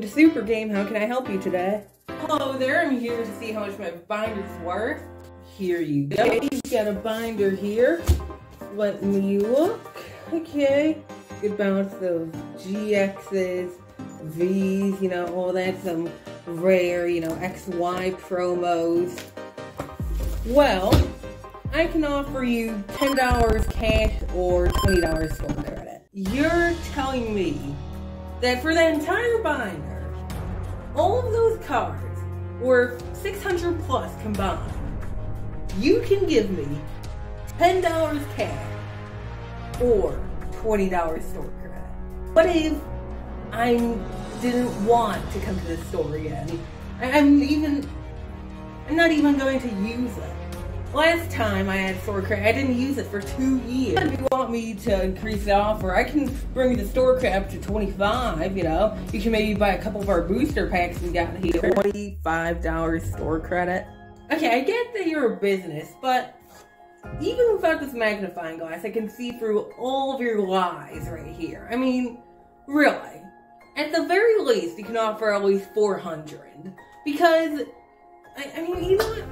Welcome to Super Game. How can I help you today? Hello there. I'm here to see how much my binder's worth. Here you go. You've got a binder here. Let me look. Okay. Good balance of GXs, Vs, you know, all that. Some rare, you know, XY promos. Well, I can offer you $10 cash or $20 store credit. You're telling me that for that entire binder, all of those cards were 600 plus combined, you can give me $10 cash or $20 store credit. What if I didn't want to come to this store again? I'm even, I'm not even going to use it. Last time I had store credit, I didn't use it for two years. If you want me to increase the offer, I can bring the store credit up to 25, you know. You can maybe buy a couple of our booster packs we got here. $25 store credit. Okay, I get that you're a business, but even without this magnifying glass, I can see through all of your lies right here. I mean, really. At the very least, you can offer at least 400 Because, I, I mean, you know what?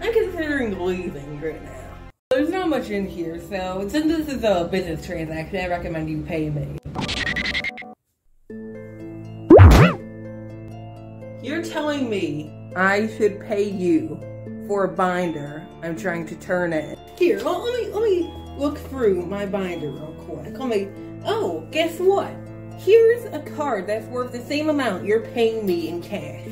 I'm considering leaving right now. There's not much in here, so since this is a business transaction, I recommend you pay me. You're telling me I should pay you for a binder I'm trying to turn in. Here, well, let me let me look through my binder real quick. Let me. Oh, guess what? Here's a card that's worth the same amount you're paying me in cash.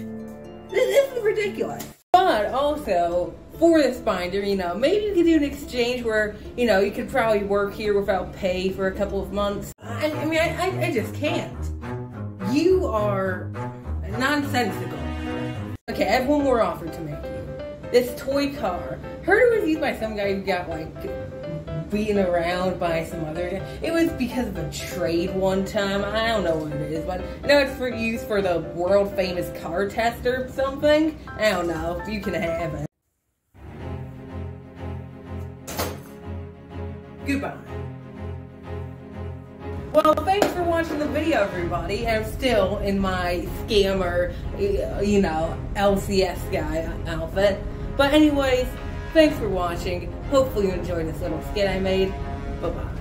This, this is ridiculous. But also, for this binder, you know, maybe you could do an exchange where, you know, you could probably work here without pay for a couple of months. I, I mean, I, I, I just can't. You are nonsensical. Okay, I have one more offer to make you. This toy car. Heard it was used by some guy who got, like, beaten around by some other. It was because of a trade one time. I don't know what it is, but I know it's for use for the world famous car tester or something. I don't know. You can have it. Goodbye. Well, thanks for watching the video, everybody. I'm still in my scammer, you know, LCS guy outfit. But anyways, Thanks for watching. Hopefully you enjoyed this little skit I made. Bye-bye.